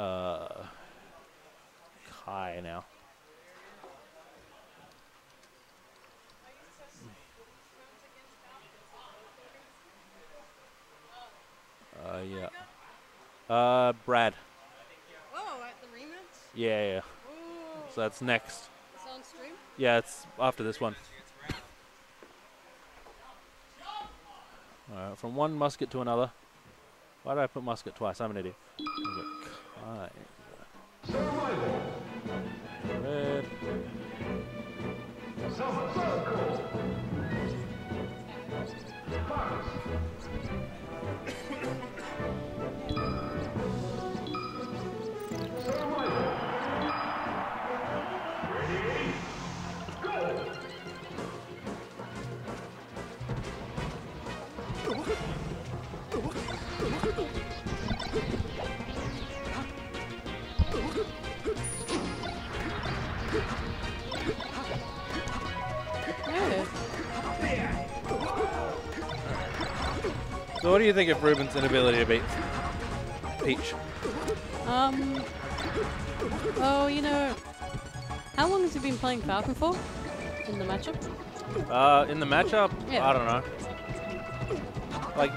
uh, Kai now. Uh, yeah. Uh, Brad. Oh, at the rematch? Yeah, yeah. Ooh. So that's next. It's on stream? Yeah, it's after this one. Alright, from one Muscat to another. Why did I put Muscat twice? I'm an idiot. Alright. Red. Yeah. So what do you think of Ruben's inability to beat Peach? Um. Oh, you know. How long has he been playing Falcon for? In the matchup? Uh, in the matchup, Yeah. I don't know. Like,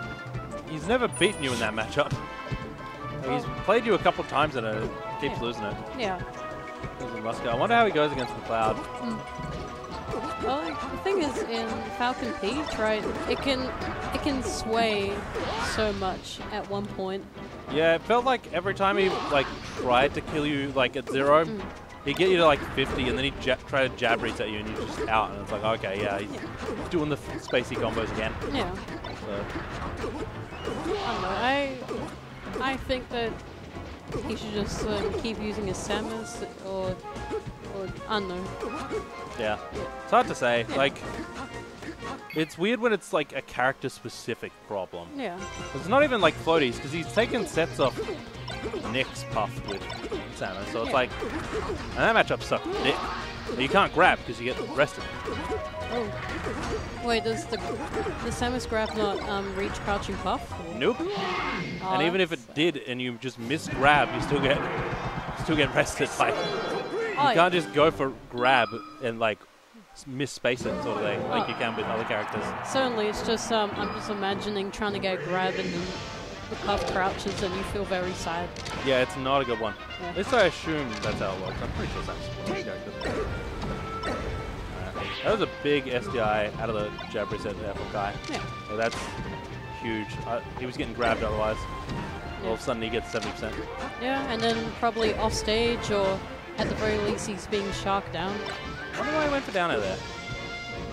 he's never beaten you in that matchup. Like, he's played you a couple times and it keeps Yeah. losing it. Yeah. Losing Muscat. I wonder how he goes against McLeod. Well, the thing is, in Falcon Peach, right, it can it can sway so much at one point. Yeah, it felt like every time he like tried to kill you like at zero, Mm. he'd get you to like 50 and then he'd ja- try to jab at you and you're just out and it's like, okay, yeah, he's Yeah. doing the spacey combos again. Yeah. So, I don't know. I I think that he should just um, keep using his Samus or or I yeah. It's hard to say. Like, it's weird when it's like a character specific problem. Yeah. It's not even like floaties because he's taken sets off Nick's puff with Samus. So it's Yeah. like, and that matchup sucked dick. You can't grab because you get rested. Oh. Wait, does the the Samus grab not um, reach crouching puff? or- Nope. Oh, and even if it did and you just miss grab, you still get still get rested. Like you Oh, can't just go for grab and like s- miss space it sort of thing like you can with other characters. Certainly, it's just um, I'm just imagining trying to get grab and then the puff crouches and you feel very sad. Yeah, it's not a good one. Yeah. At least I assume that's how it works. I'm pretty sure that's one of the characters. Alright. That was a big SDI out of the jab reset there from Kai. Yeah. So that's huge. Uh, he was getting grabbed otherwise. All of a sudden he gets 70%. Yeah, and then probably off stage or at the very least he's being sharked down. I wonder why he went for down air there.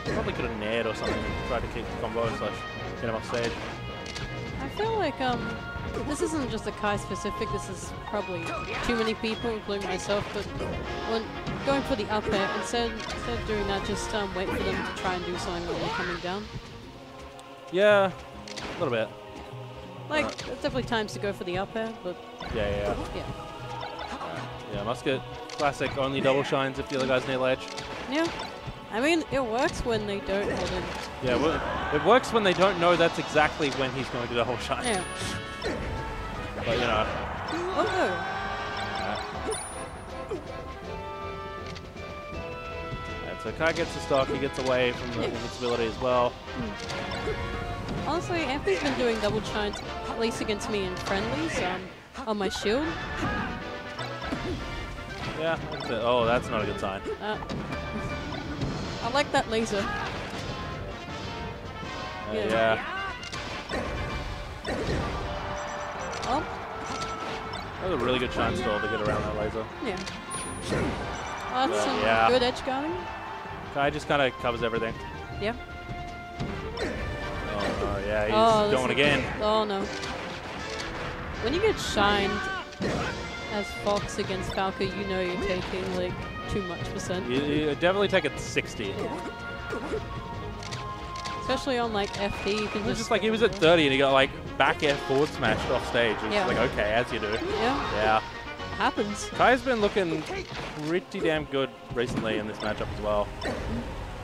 Probably could have nared or something and tried to keep the combo slash get him off stage. I feel like um, this isn't just a Kai specific. This is probably too many people, including myself. But when going for the up air, instead instead of doing that, just um, wait for them to try and do something when they're coming down. Yeah, a little bit. Like there's definitely times to go for the up air, but Yeah, yeah, yeah. yeah, Yeah, Muscat, classic, only double shines if the other guy's near ledge. yeah. I mean, it works when they don't. Yeah, well, it works when they don't know that's exactly when he's going to double shine. Yeah. But, you know, Oh and so Kai gets the stock, he gets away from the Yeah. invincibility as well. Honestly, Anthony's been doing double shines, at least against me in friendlies, um, on my shield. Yeah, that's it. oh, that's not a good sign. Uh, I like that laser. Uh, Yeah. yeah. Oh, That was a really good shine stall to get around that laser. yeah. Oh, that's some yeah. good edge guarding. Kai just kind of covers everything. Yeah. Oh, no, yeah, he's Oh, going again. Oh no. When you get shined as Fox against Falco, you know you're taking like too much percent. You, you definitely take it 60. Especially on like FD, you can It was just. like he was at 30 and he got like back air forward smashed off stage. It was Yeah. like, okay, as you do. Yeah, Yeah. happens. Kai's been looking pretty damn good recently in this matchup as well.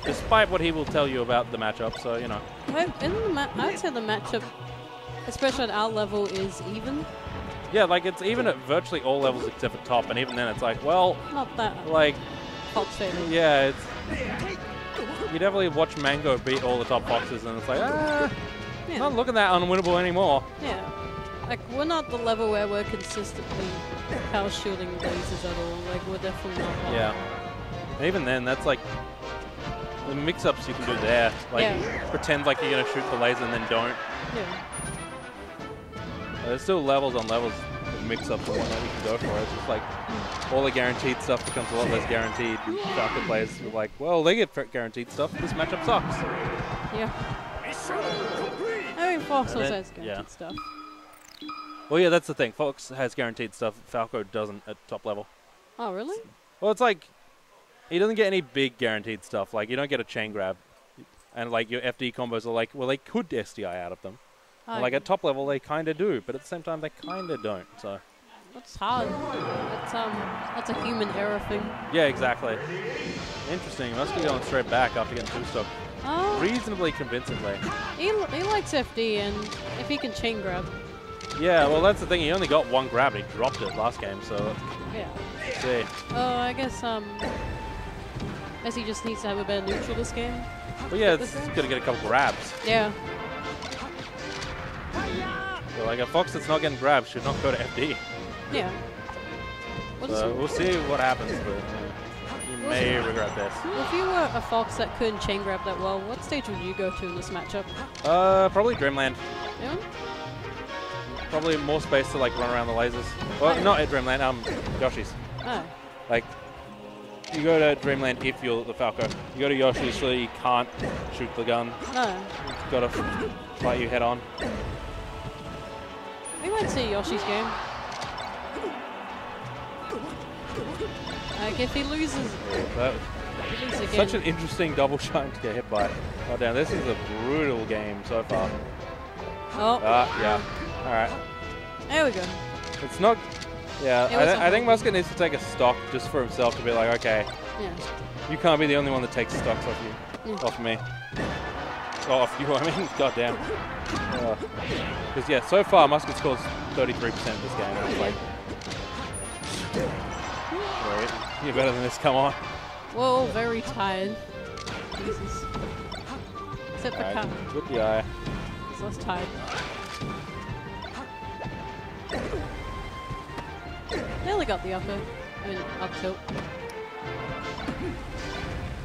Despite what he will tell you about the matchup, so, you know. Well, in the ma- I would say the matchup, especially at our level, is even. Yeah, like it's even at virtually all levels except for top, and even then it's like, well, Not that like, Fox favorite. yeah, it's. You definitely watch Mango beat all the top Foxes, and it's like, ah, Yeah. not looking that unwinnable anymore. Yeah. Like, we're not the level where we're consistently power shooting lasers at all. Like, we're definitely not. Yeah. And even then, that's like the mix-ups you can do there. Like Yeah. pretend like you're gonna shoot the laser and then don't. Yeah. There's still levels on levels of mix-ups and whatnot you can go for. It's just like all the guaranteed stuff becomes a lot less guaranteed. And Falcon players are like, well, they get guaranteed stuff. This matchup sucks. Yeah. I mean, Fox also has guaranteed yeah. stuff. Well, yeah, that's the thing. Fox has guaranteed stuff. Falco doesn't at top level. Oh, really? Well, it's like he doesn't get any big guaranteed stuff. Like you don't get a chain grab, and like your FD combos are like, well, they could SDI out of them. Oh, like at top level, they kind of do, but at the same time, they kind of don't. So That's hard. That's um, that's a human error thing. yeah, exactly. Interesting. Must be going straight back after getting two stock Oh, reasonably convincingly. he, he likes FD, and if he can chain grab, Yeah, well, that's the thing. He only got one grab. and He dropped it last game. So yeah. let's see. Oh, I guess um, I guess he just needs to have a better neutral this game. But yeah, This it's gonna get a couple grabs. Yeah. So like a fox that's not getting grabbed should not go to FD. Yeah. So we'll see what happens, but you may regret this. If you were a fox that couldn't chain grab that well, what stage would you go to in this matchup? Uh, probably Dreamland. Yeah? Probably more space to like run around the lasers. Well, not at Dreamland. Um, Yoshi's. Oh. Like, you go to Dreamland if you're the Falco. You go to Yoshi's so you can't shoot the gun. No. It's got to fight you head on. We went to Yoshi's game. Like, if he loses, That again. such an interesting double shot to get hit by. Oh damn, this is a brutal game so far. oh, Ah, yeah. All right. there we go. It's not. Yeah, It I, th- I think Muscat needs to take a stock just for himself to be like, okay, Yeah. you can't be the only one that takes stocks off you, Yeah. off me. Oh, off you, I mean, goddamn. Uh, because yeah, so far Muscat scores 33% of this game. And it's like, you're better than this. Come on. Whoa, very tired. Jesus. Except for Alright, Kat. with the eye. He's less tired. Nearly got the upper. I mean, up tilt.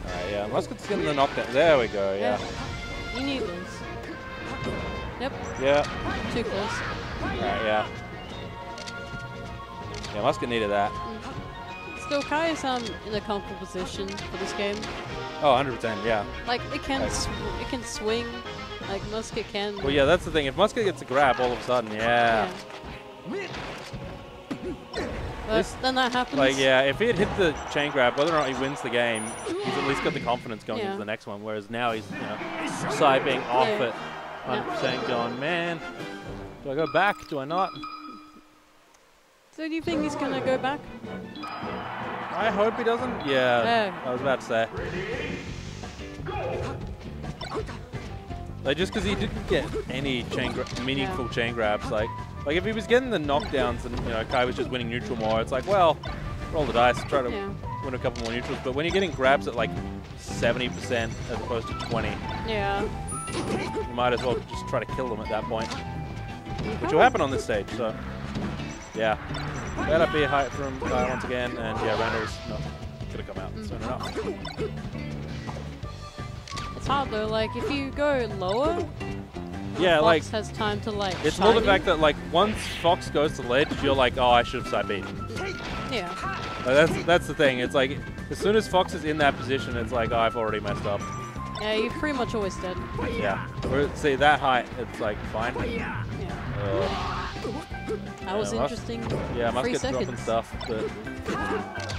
Alright, yeah, Muscat's getting the knockdown. There we go. Yeah, You need those. Yep, yeah. too close. Alright, yeah. Yeah, Muscat needed that. Still, Kai is um, in a comfortable position for this game. Oh, 100%. Yeah. Like, it can, Like- it can swing. Like, Muscat can. Well, yeah, that's the thing. If Muscat gets a grab, all of a sudden, yeah. But then that happens. Like, yeah, if he had hit the chain grab, whether or not he wins the game, he's at least got the confidence going Yeah. into the next one. Whereas now he's, you know, siping off Yeah. it, 100% going, man, do I go back? Do I not? So do you think he's gonna go back? I hope he doesn't. Yeah, Yeah. I was about to say. Like, just because he didn't get any chain meaningful chain grabs, like, like if he was getting the knockdowns and you know Kai was just winning neutral more, it's like, well, roll the dice, try to Yeah. win a couple more neutrals. But when you're getting grabs at like 70% as opposed to 20, Yeah. you might as well just try to kill them at that point, which will happen on this stage. So, yeah, better be height from Kai once again, and yeah, Randall's not gonna come out soon enough. It's hard though. Like, if you go lower, Yeah, Fox like has time to like. it's more the fact that like once Fox goes to ledge, you're like, oh, I should have side beat. Yeah. Like, that's that's the thing. It's like as soon as Fox is in that position, it's like oh, I've already messed up. Yeah, you're pretty much always dead. Yeah. Where, see that height, it's like fine. Yeah. Uh, That was Yeah, must- interesting. yeah, I must Three get dropping seconds. stuff, but.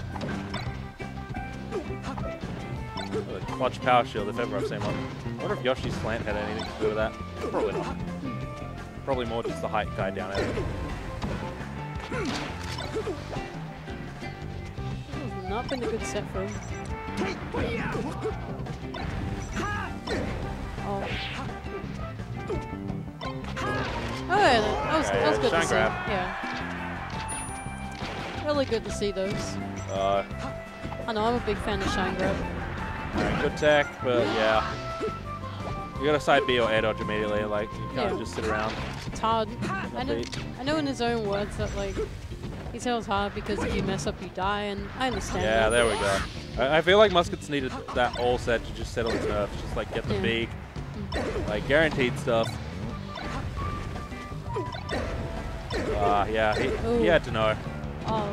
Oh, clutch power shield, if ever I've seen one. I wonder if Yoshi's slant had anything to do with that. Probably not. Probably more just the height guy down at it. This has not been a good set for him. Oh. Oh, yeah, that was, that was good to see. Yeah. really good to see those. Uh, I know I'm a big fan of Shine Grab. alright, good tech, but yeah. You gotta side B or air dodge immediately, like, you can't Yeah. just sit around. It's hard. I know. I know in his own words that like he tells hard because if you mess up you die, and I understand. Yeah, that. there we go. I, I feel like Muscats needed that all set to just settle his nerves, just like get the Yeah. big, like guaranteed stuff. Ah, yeah, he, he had to know. Oh.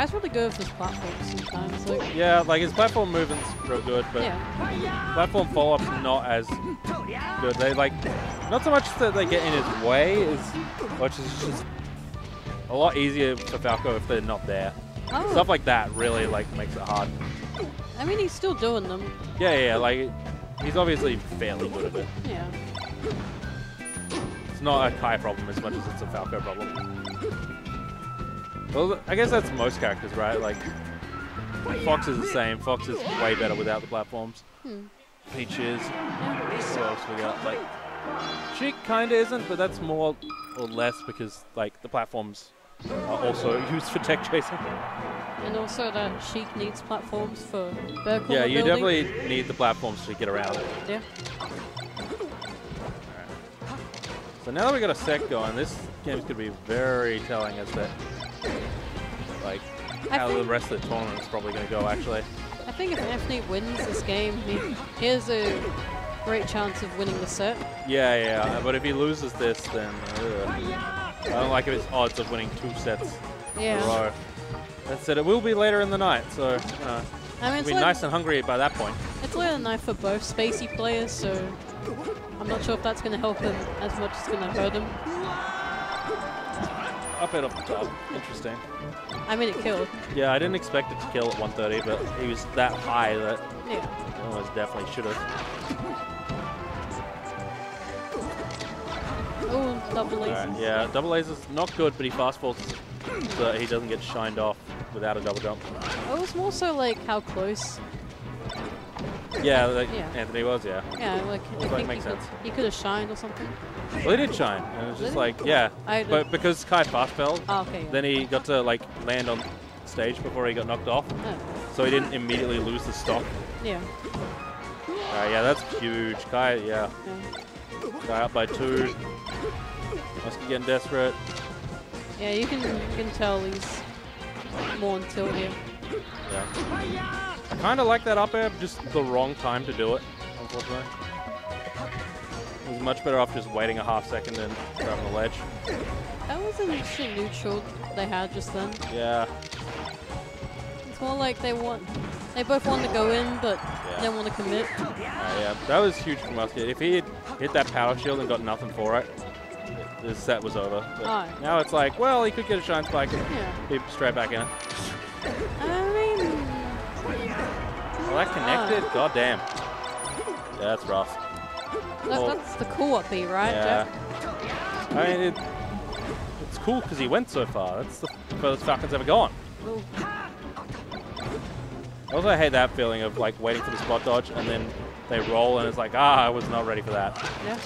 Guys really good with his platforms sometimes. Like, Yeah, like his platform movement's real good, but yeah, platform follow-up's not as good. They like, not so much that they get in his way, as much as it's just a lot easier for Falco if they're not there. oh, Stuff like that really like makes it hard. I mean he's still doing them. Yeah, yeah, like he's obviously fairly good at it. Yeah. It's not a Kai problem as much as it's a Falco problem. Well, I guess that's most characters, right? Like, Fox is the same. Fox is way better without the platforms. Hmm. Peach is. What else we got? Like, Sheik kind of isn't, but that's more or less because, like, the platforms are also used for tech chasing. And also that Sheik needs platforms for vertical Yeah, you mobility. definitely need the platforms to get around it. Yeah. So now that we got a set going, this game's gonna be very telling as to like I how the rest of the tournament's probably gonna go. Actually, I think if Anthony wins this game, he, he has a great chance of winning the set. yeah, yeah. But if he loses this, then ugh. I don't like his odds of winning two sets in a Yeah. row. That said, it will be later in the night, so know, I mean, we'll be late, nice and hungry by that point. it's late at night for both spacey players, so I'm not sure if that's going to help him as much as it's going to hurt him. Up it up the top. Interesting. I mean, it killed. Yeah, I didn't expect it to kill at 130, but he was that high that Yeah. it almost definitely should have. Oh, double aces. Alright, yeah, double A's is not good, but he fast falls so that he doesn't get shined off without a double jump. Oh, it was more so like how close. Yeah, like Yeah. Anthony was, yeah. Yeah, like I that think makes he could, sense. he could have shined or something. Well, he did shine, and it was just like, yeah. I But because Kai fast fell, Oh, okay. Yeah. then he got to like land on stage before he got knocked off, Oh, so he didn't immediately lose the stock. yeah. Alright, yeah, that's huge. Kai, yeah, yeah. Kai up by two. Must be getting desperate. Yeah, you can you can tell he's more until here. Yeah. I kind of like that up air, just the wrong time to do it, unfortunately. It was much better off just waiting a half second and grabbing the ledge. That was an interesting neutral they had just then. Yeah, It's more like they want they both want to go in, but Yeah. they want to commit. uh, yeah, that was huge for Muscat. If he had hit that power shield and got nothing for it, the set was over. But Aye. now it's like, well, he could get a shine spike and Yeah. be straight back in it. I mean, Well, that connected? God damn. Yeah, that's rough. that's the B, right, yeah. Jack? I mean, it, it's cool because he went so far. That's the furthest Falcon's ever gone. Ooh. I also hate that feeling of like waiting for the spot dodge and then they roll and it's like, ah, I was not ready for that. Yeah,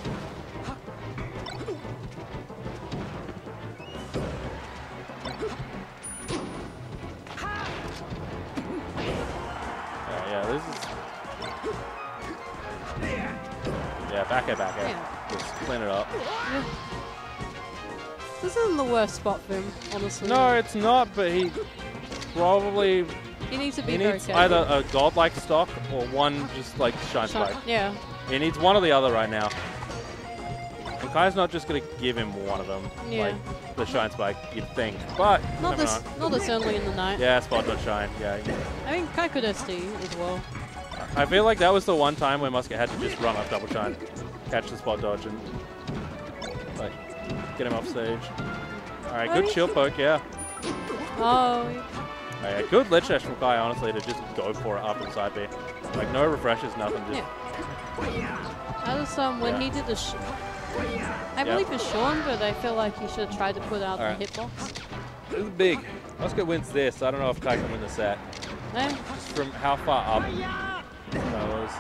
back air, back air. Yeah. Just clean it up. yeah. This isn't the worst spot for him, honestly. No, it's not, but he probably he needs to be he needs careful. either a godlike stock or one just like shine Shine- spike. Yeah. He needs one or the other right now. And Kai's not just gonna give him one of them, Yeah. like the shine spike, you'd think. But Not this, not this early in the night. Yeah, spot dodge shine. Yeah. I mean, Kai could SD as well. I feel like that was the one time where Muscat had to just run up double shine, catch the spot dodge, and like get him off stage. All right, good Right. shield poke, yeah. Oh, All right, good ledge dash from Kai, honestly, to just go for it up the side B. Like no refreshes, nothing. Just yeah. That was um, when Yeah. he did the. I Yeah. believe it's Sean, but I feel like he should have tried to put out Alright. the hitbox. this is big. Oscar wins this. I don't know if Kai can win the set. Eh? Just from how far up that was.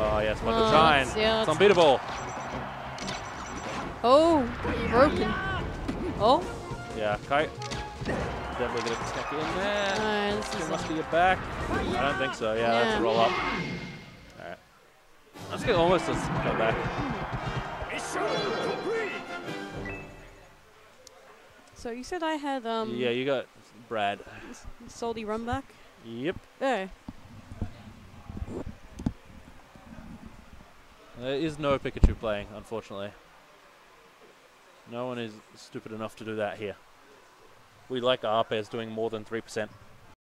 Oh yes, Muscat Oh, shine. it's- yeah, it's unbeatable. Oh, broken. Oh, Yeah, Kai. Definitely gonna stack in there. uh, this must be a back. I don't think so. Yeah, that's Yeah. a roll up. Alright. Let's get almost a come back. So you said I had um yeah, you got Brad. salty run back. Yep. Oh, There is no Pikachu playing, unfortunately. No one is stupid enough to do that here. We like our doing more than 3%.